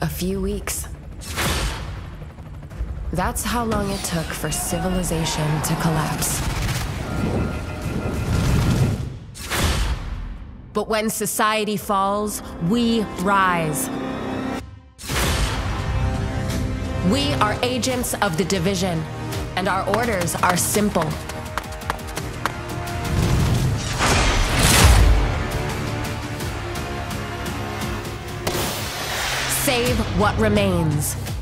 A few weeks. That's how long it took for civilization to collapse. But when society falls, we rise. We are agents of the division, and our orders are simple. Save what remains.